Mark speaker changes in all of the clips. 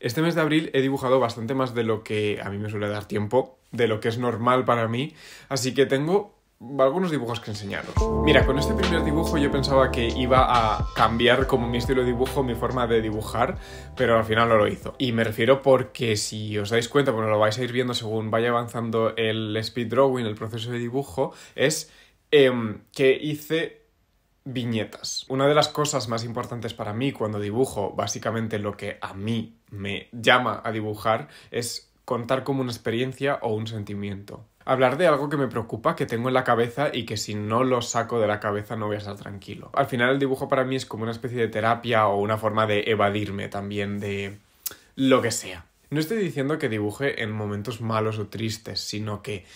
Speaker 1: Este mes de abril he dibujado bastante más de lo que a mí me suele dar tiempo, de lo que es normal para mí, así que tengo algunos dibujos que enseñaros. Mira, con este primer dibujo yo pensaba que iba a cambiar como mi estilo de dibujo, mi forma de dibujar, pero al final no lo hizo. Y me refiero porque si os dais cuenta, bueno, lo vais a ir viendo según vaya avanzando el speed drawing, el proceso de dibujo, es em, que hice viñetas. Una de las cosas más importantes para mí cuando dibujo, básicamente lo que a mí me llama a dibujar, es contar como una experiencia o un sentimiento hablar de algo que me preocupa, que tengo en la cabeza y que si no lo saco de la cabeza no voy a estar tranquilo. Al final el dibujo para mí es como una especie de terapia o una forma de evadirme también de lo que sea. No estoy diciendo que dibuje en momentos malos o tristes, sino que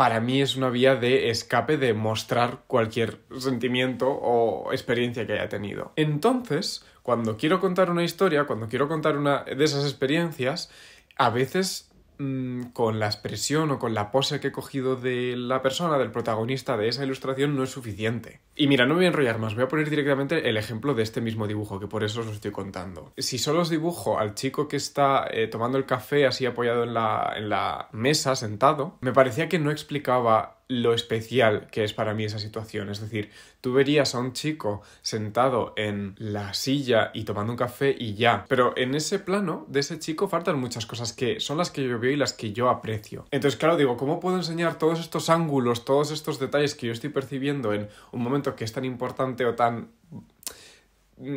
Speaker 1: para mí es una vía de escape de mostrar cualquier sentimiento o experiencia que haya tenido. Entonces, cuando quiero contar una historia, cuando quiero contar una de esas experiencias, a veces Mm, con la expresión o con la pose que he cogido de la persona, del protagonista de esa ilustración, no es suficiente. Y mira, no me voy a enrollar más, voy a poner directamente el ejemplo de este mismo dibujo, que por eso os lo estoy contando. Si solo os dibujo al chico que está eh, tomando el café así apoyado en la, en la mesa, sentado, me parecía que no explicaba lo especial que es para mí esa situación. Es decir, tú verías a un chico sentado en la silla y tomando un café y ya. Pero en ese plano de ese chico faltan muchas cosas que son las que yo veo y las que yo aprecio. Entonces, claro, digo, ¿cómo puedo enseñar todos estos ángulos, todos estos detalles que yo estoy percibiendo en un momento que es tan importante o tan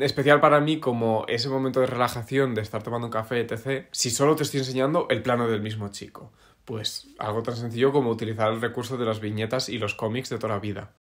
Speaker 1: especial para mí como ese momento de relajación, de estar tomando un café, etc., si solo te estoy enseñando el plano del mismo chico. Pues algo tan sencillo como utilizar el recurso de las viñetas y los cómics de toda la vida.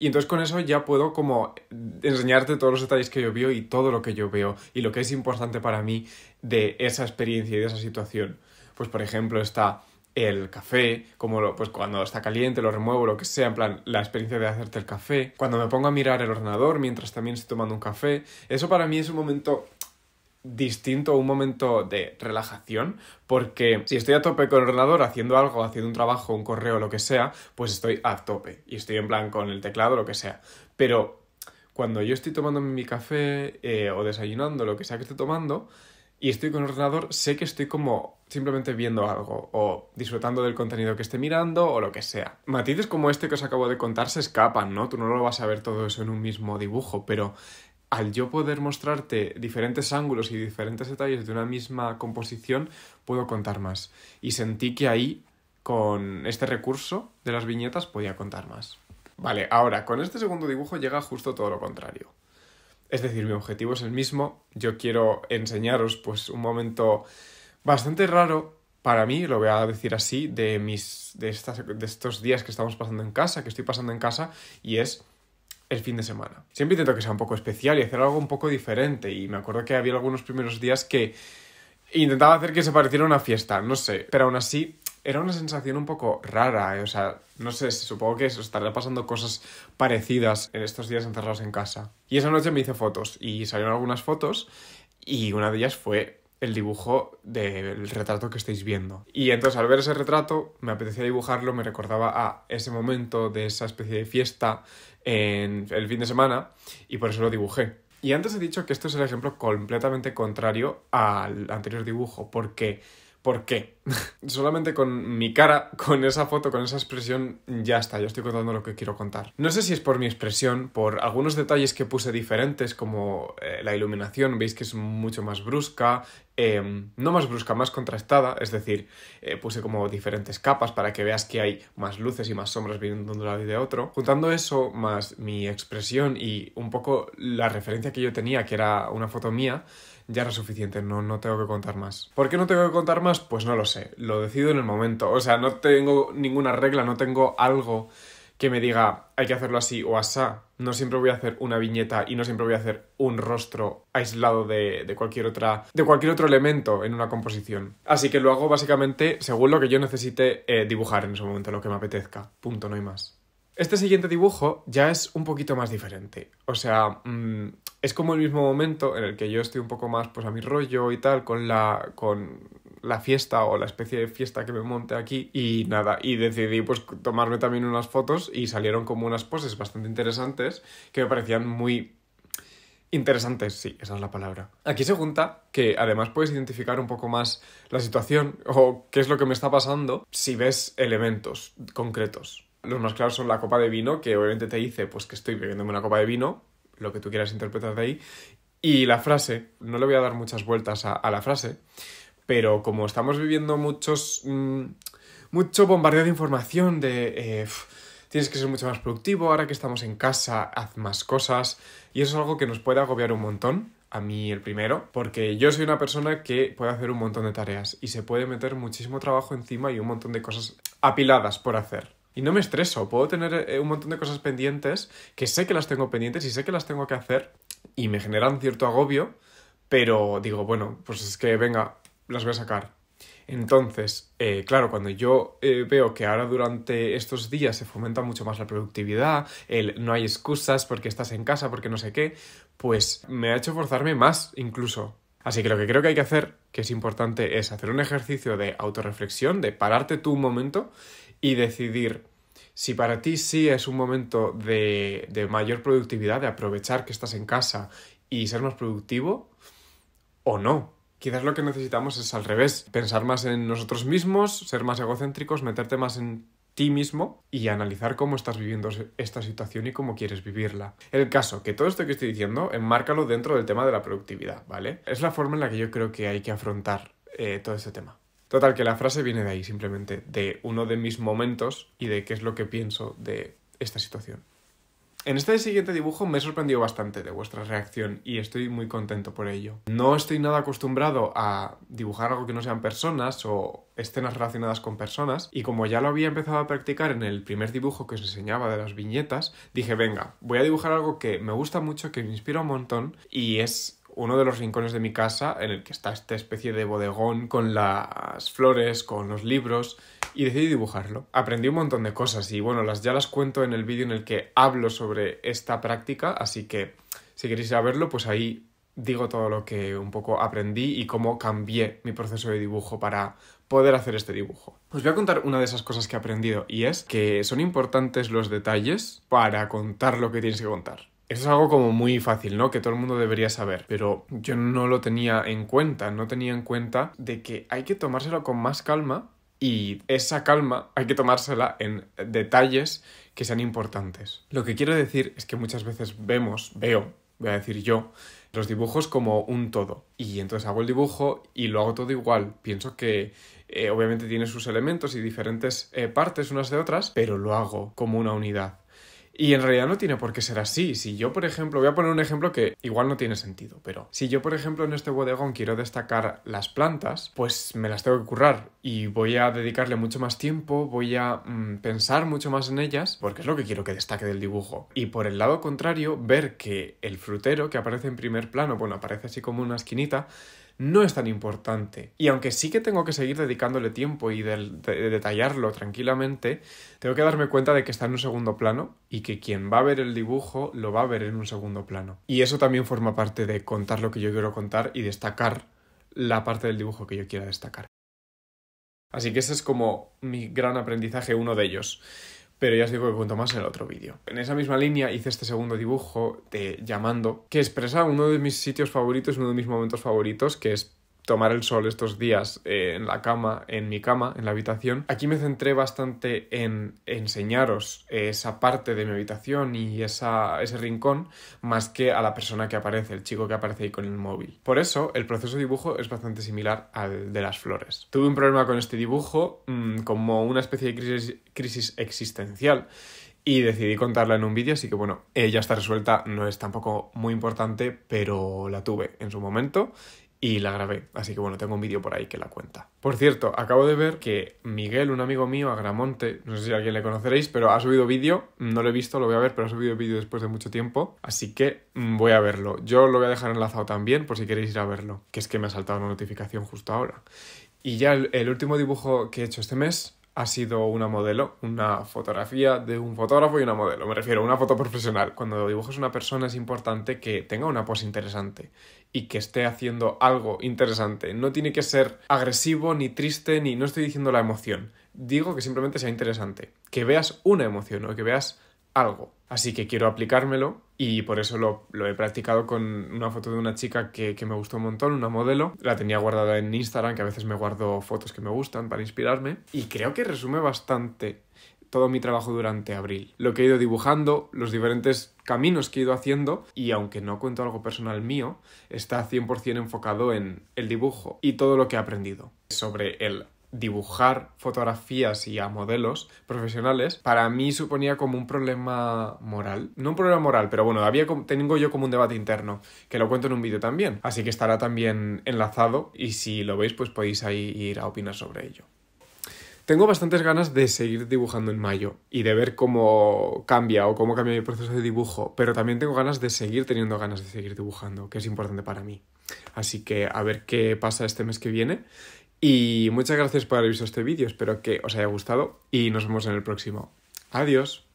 Speaker 1: Y entonces con eso ya puedo como enseñarte todos los detalles que yo veo y todo lo que yo veo y lo que es importante para mí de esa experiencia y de esa situación. Pues por ejemplo está el café, como lo, pues cuando está caliente lo remuevo, lo que sea, en plan la experiencia de hacerte el café, cuando me pongo a mirar el ordenador mientras también estoy tomando un café, eso para mí es un momento distinto, un momento de relajación, porque si estoy a tope con el ordenador haciendo algo, haciendo un trabajo, un correo, lo que sea, pues estoy a tope y estoy en plan con el teclado, lo que sea. Pero cuando yo estoy tomando mi café eh, o desayunando, lo que sea que esté tomando, y estoy con el ordenador, sé que estoy como simplemente viendo algo o disfrutando del contenido que esté mirando o lo que sea. Matices como este que os acabo de contar se escapan, ¿no? Tú no lo vas a ver todo eso en un mismo dibujo, pero al yo poder mostrarte diferentes ángulos y diferentes detalles de una misma composición, puedo contar más. Y sentí que ahí, con este recurso de las viñetas, podía contar más. Vale, ahora, con este segundo dibujo llega justo todo lo contrario. Es decir, mi objetivo es el mismo. Yo quiero enseñaros, pues, un momento bastante raro para mí, lo voy a decir así, de mis. de, estas, de estos días que estamos pasando en casa, que estoy pasando en casa, y es el fin de semana. Siempre intento que sea un poco especial y hacer algo un poco diferente. Y me acuerdo que había algunos primeros días que intentaba hacer que se pareciera a una fiesta, no sé. Pero aún así, era una sensación un poco rara. ¿eh? O sea, no sé, supongo que estaría pasando cosas parecidas en estos días encerrados en casa. Y esa noche me hice fotos y salieron algunas fotos y una de ellas fue el dibujo del retrato que estáis viendo. Y entonces al ver ese retrato me apetecía dibujarlo, me recordaba a ese momento de esa especie de fiesta en el fin de semana y por eso lo dibujé. Y antes he dicho que esto es el ejemplo completamente contrario al anterior dibujo, porque ¿Por qué? Solamente con mi cara, con esa foto, con esa expresión, ya está, ya estoy contando lo que quiero contar. No sé si es por mi expresión, por algunos detalles que puse diferentes, como eh, la iluminación, veis que es mucho más brusca, em, no más brusca, más contrastada, es decir, eh, puse como diferentes capas para que veas que hay más luces y más sombras viniendo de un lado y de otro. Juntando eso más mi expresión y un poco la referencia que yo tenía, que era una foto mía, ya era suficiente, no, no tengo que contar más. ¿Por qué no tengo que contar más? Pues no lo sé, lo decido en el momento. O sea, no tengo ninguna regla, no tengo algo que me diga hay que hacerlo así o asá. No siempre voy a hacer una viñeta y no siempre voy a hacer un rostro aislado de, de, cualquier otra. de cualquier otro elemento en una composición. Así que lo hago básicamente según lo que yo necesite eh, dibujar en ese momento, lo que me apetezca. Punto, no hay más. Este siguiente dibujo ya es un poquito más diferente. O sea, mmm, es como el mismo momento en el que yo estoy un poco más pues a mi rollo y tal con la con la fiesta o la especie de fiesta que me monte aquí y nada, y decidí pues tomarme también unas fotos y salieron como unas poses bastante interesantes que me parecían muy Interesantes, sí, esa es la palabra. Aquí se junta que además puedes identificar un poco más la situación o qué es lo que me está pasando si ves elementos concretos. Los más claros son la copa de vino, que obviamente te dice pues que estoy bebiéndome una copa de vino, lo que tú quieras interpretar de ahí, y la frase, no le voy a dar muchas vueltas a, la frase, pero como estamos viviendo muchos... Mm, mucho bombardeo de información de... Eh, tienes que ser mucho más productivo, ahora que estamos en casa, haz más cosas, y eso es algo que nos puede agobiar un montón, a mí el primero, porque yo soy una persona que puede hacer un montón de tareas y se puede meter muchísimo trabajo encima y un montón de cosas apiladas por hacer. Y no me estreso, puedo tener eh, un montón de cosas pendientes que sé que las tengo pendientes y sé que las tengo que hacer y me generan cierto agobio, pero digo, bueno, pues es que venga, las voy a sacar. Entonces, eh, claro, cuando yo eh, veo que ahora durante estos días se fomenta mucho más la productividad, el no hay excusas porque estás en casa, porque no sé qué, pues me ha hecho forzarme más incluso. Así que lo que creo que hay que hacer, que es importante, es hacer un ejercicio de autorreflexión, de pararte tú un momento y decidir si para ti sí es un momento de, de mayor productividad, de aprovechar que estás en casa y ser más productivo, o no. Quizás lo que necesitamos es al revés, pensar más en nosotros mismos, ser más egocéntricos, meterte más en ti mismo y analizar cómo estás viviendo esta situación y cómo quieres vivirla. El caso, que todo esto que estoy diciendo, enmárcalo dentro del tema de la productividad, ¿vale? Es la forma en la que yo creo que hay que afrontar eh, todo este tema. Total, que la frase viene de ahí, simplemente, de uno de mis momentos y de qué es lo que pienso de esta situación. En este siguiente dibujo me he sorprendido bastante de vuestra reacción y estoy muy contento por ello. No estoy nada acostumbrado a dibujar algo que no sean personas o escenas relacionadas con personas y como ya lo había empezado a practicar en el primer dibujo que os enseñaba de las viñetas, dije venga, voy a dibujar algo que me gusta mucho, que me inspira un montón y es uno de los rincones de mi casa en el que está esta especie de bodegón con las flores, con los libros y decidí dibujarlo. Aprendí un montón de cosas y bueno, las ya las cuento en el vídeo en el que hablo sobre esta práctica, así que si queréis saberlo, pues ahí digo todo lo que un poco aprendí y cómo cambié mi proceso de dibujo para poder hacer este dibujo. Os voy a contar una de esas cosas que he aprendido y es que son importantes los detalles para contar lo que tienes que contar. Eso es algo como muy fácil, ¿no? Que todo el mundo debería saber, pero yo no lo tenía en cuenta, no tenía en cuenta de que hay que tomárselo con más calma y esa calma hay que tomársela en detalles que sean importantes. Lo que quiero decir es que muchas veces vemos, veo, voy a decir yo, los dibujos como un todo. Y entonces hago el dibujo y lo hago todo igual. Pienso que eh, obviamente tiene sus elementos y diferentes eh, partes unas de otras, pero lo hago como una unidad. Y en realidad no tiene por qué ser así. Si yo, por ejemplo, voy a poner un ejemplo que igual no tiene sentido, pero si yo, por ejemplo, en este bodegón quiero destacar las plantas, pues me las tengo que currar y voy a dedicarle mucho más tiempo, voy a mm, pensar mucho más en ellas, porque es lo que quiero que destaque del dibujo. Y por el lado contrario, ver que el frutero que aparece en primer plano, bueno, aparece así como una esquinita, no es tan importante. Y aunque sí que tengo que seguir dedicándole tiempo y de, detallarlo tranquilamente, tengo que darme cuenta de que está en un segundo plano y que quien va a ver el dibujo lo va a ver en un segundo plano. Y eso también forma parte de contar lo que yo quiero contar y destacar la parte del dibujo que yo quiera destacar. Así que ese es como mi gran aprendizaje, uno de ellos pero ya os digo que cuento más en el otro vídeo. En esa misma línea hice este segundo dibujo de llamando, que expresa uno de mis sitios favoritos, uno de mis momentos favoritos, que es tomar el sol estos días eh, en la cama, en mi cama, en la habitación. Aquí me centré bastante en enseñaros esa parte de mi habitación y esa, ese rincón, más que a la persona que aparece, el chico que aparece ahí con el móvil. Por eso, el proceso de dibujo es bastante similar al de las flores. Tuve un problema con este dibujo, mmm, como una especie de crisis, crisis existencial y decidí contarla en un vídeo, así que bueno, ya está resuelta, no es tampoco muy importante, pero la tuve en su momento y la grabé. Así que bueno, tengo un vídeo por ahí que la cuenta. Por cierto, acabo de ver que Miguel, un amigo mío, Agramonte, no sé si alguien le conoceréis, pero ha subido vídeo, no lo he visto, lo voy a ver, pero ha subido vídeo después de mucho tiempo, así que mm, voy a verlo. Yo lo voy a dejar enlazado también por si queréis ir a verlo, que es que me ha saltado una notificación justo ahora. Y ya el último dibujo que he hecho este mes ha sido una modelo, una fotografía de un fotógrafo y una modelo. Me refiero a una foto profesional. Cuando dibujas una persona es importante que tenga una pose interesante y que esté haciendo algo interesante. No tiene que ser agresivo, ni triste, ni no estoy diciendo la emoción. Digo que simplemente sea interesante. Que veas una emoción o que veas algo. Así que quiero aplicármelo y por eso lo, he practicado con una foto de una chica que, que, me gustó un montón, una modelo. La tenía guardada en Instagram, que a veces me guardo fotos que me gustan para inspirarme. Y creo que resume bastante todo mi trabajo durante abril. Lo que he ido dibujando, los diferentes caminos que he ido haciendo y aunque no cuento algo personal mío, está 100% enfocado en el dibujo y todo lo que he aprendido sobre el dibujar fotografías y a modelos profesionales, para mí suponía como un problema moral. No un problema moral, pero bueno, había, tengo yo como un debate interno, que lo cuento en un vídeo también. Así que estará también enlazado y si lo veis, pues podéis ahí ir a opinar sobre ello. Tengo bastantes ganas de seguir dibujando en mayo y de ver cómo cambia o cómo cambia mi proceso de dibujo, pero también tengo ganas de seguir teniendo ganas de seguir dibujando, que es importante para mí. Así que a ver qué pasa este mes que viene. Y muchas gracias por haber visto este vídeo, espero que os haya gustado y nos vemos en el próximo. Adiós.